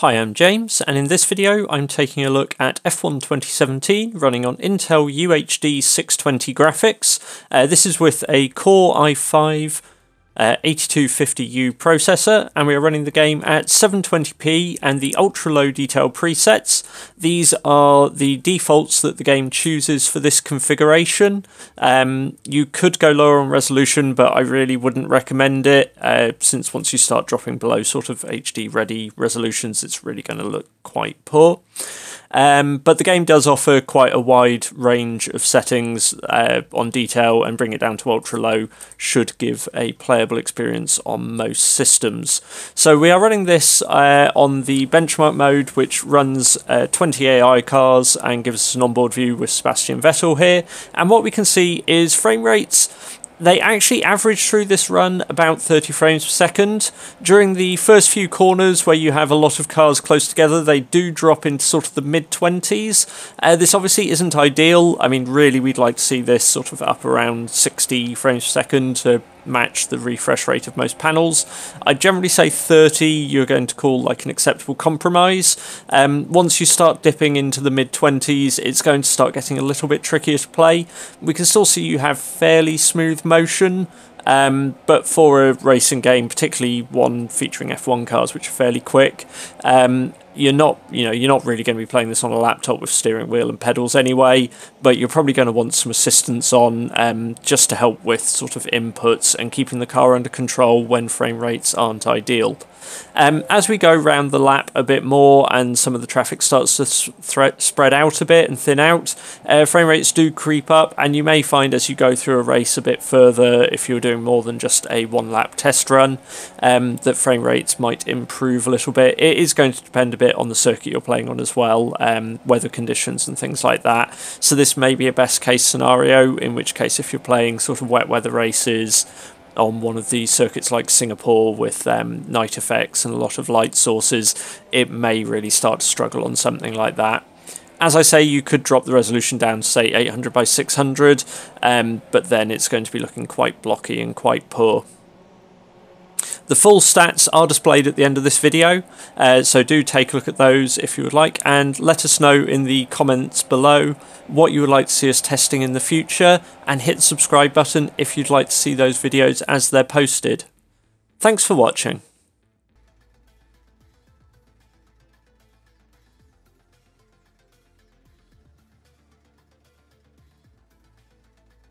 Hi, I'm James, and in this video I'm taking a look at F1 2017 running on Intel UHD 620 graphics. Uh, this is with a Core i5 uh, 8250U processor, and we are running the game at 720p and the ultra low detail presets. These are the defaults that the game chooses for this configuration. Um, you could go lower on resolution, but I really wouldn't recommend it, uh, since once you start dropping below sort of HD ready resolutions, it's really going to look quite poor. Um, but the game does offer quite a wide range of settings uh, on detail, and bring it down to ultra low should give a playable experience on most systems. So we are running this uh, on the benchmark mode, which runs uh, 20 AI cars and gives us an onboard view with Sebastian Vettel here. And what we can see is frame rates they actually average through this run about 30 frames per second. During the first few corners where you have a lot of cars close together, they do drop into sort of the mid 20s. Uh, this obviously isn't ideal. I mean, really, we'd like to see this sort of up around 60 frames per second to match the refresh rate of most panels. I generally say 30 you're going to call like an acceptable compromise. Um, once you start dipping into the mid 20s, it's going to start getting a little bit trickier to play. We can still see you have fairly smooth motion. Um, but for a racing game, particularly one featuring F1 cars, which are fairly quick, um, you're not you know you're not really going to be playing this on a laptop with steering wheel and pedals anyway but you're probably going to want some assistance on um, just to help with sort of inputs and keeping the car under control when frame rates aren't ideal um, as we go round the lap a bit more and some of the traffic starts to spread out a bit and thin out, uh, frame rates do creep up, and you may find as you go through a race a bit further, if you're doing more than just a one lap test run, um, that frame rates might improve a little bit. It is going to depend a bit on the circuit you're playing on as well, um, weather conditions and things like that. So this may be a best case scenario, in which case if you're playing sort of wet weather races on one of these circuits like Singapore with um, night effects and a lot of light sources, it may really start to struggle on something like that. As I say, you could drop the resolution down to say 800 by 600, um, but then it's going to be looking quite blocky and quite poor. The full stats are displayed at the end of this video, uh, so do take a look at those if you would like, and let us know in the comments below what you would like to see us testing in the future, and hit the subscribe button if you'd like to see those videos as they're posted. Thanks for watching.